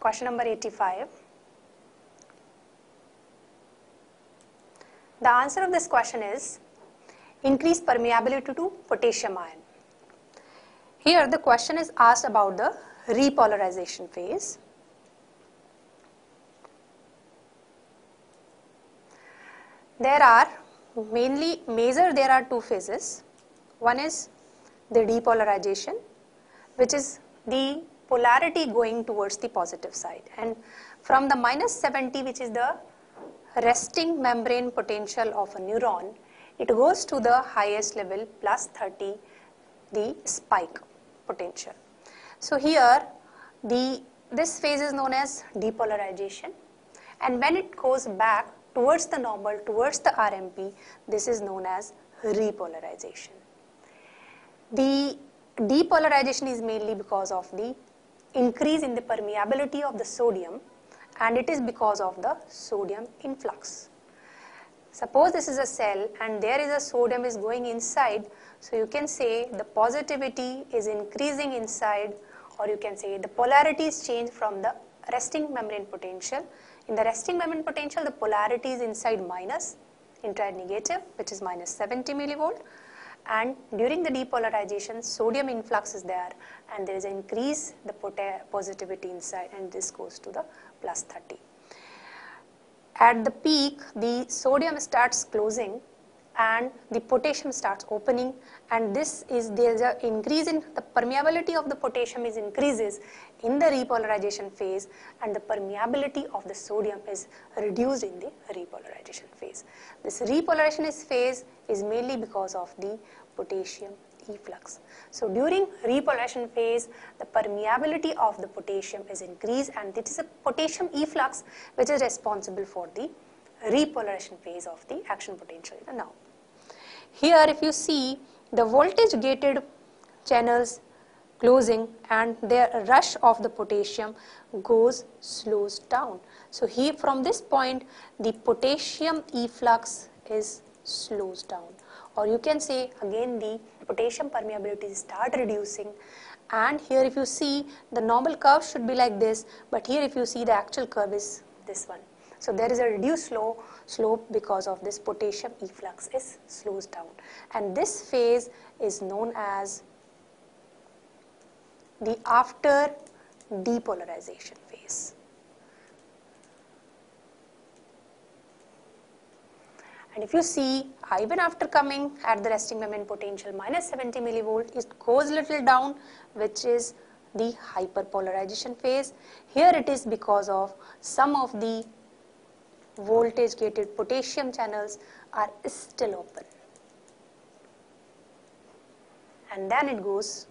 question number 85. The answer of this question is increased permeability to potassium ion. Here the question is asked about the repolarization phase. There are mainly major there are two phases. One is the depolarization which is the polarity going towards the positive side and from the minus 70 which is the resting membrane potential of a neuron it goes to the highest level plus 30 the spike potential. So here the this phase is known as depolarization and when it goes back towards the normal, towards the RMP, this is known as repolarization. The depolarization is mainly because of the increase in the permeability of the sodium and it is because of the sodium influx. Suppose this is a cell and there is a sodium is going inside, so you can say the positivity is increasing inside or you can say the polarity is changed from the resting membrane potential in the resting membrane potential, the polarity is inside minus, inside negative, which is minus 70 millivolt. And during the depolarization, sodium influx is there and there is an increase the positivity inside and this goes to the plus 30. At the peak, the sodium starts closing and the potassium starts opening and this is there is an increase in the permeability of the potassium is increases in the repolarization phase and the permeability of the sodium is reduced in the repolarization phase. This repolarization phase is mainly because of the potassium efflux. So during repolarization phase, the permeability of the potassium is increased and it is a potassium efflux which is responsible for the repolarization phase of the action potential now. Here if you see the voltage gated channels closing and their rush of the potassium goes slows down. So here from this point the potassium efflux is slows down or you can say again the potassium permeability start reducing and here if you see the normal curve should be like this but here if you see the actual curve is this one. So there is a reduced slow slope because of this potassium efflux is slows down and this phase is known as the after depolarization phase. And if you see, even after coming at the resting membrane potential minus 70 millivolt, it goes little down, which is the hyperpolarization phase. Here it is because of some of the voltage gated potassium channels are still open. And then it goes.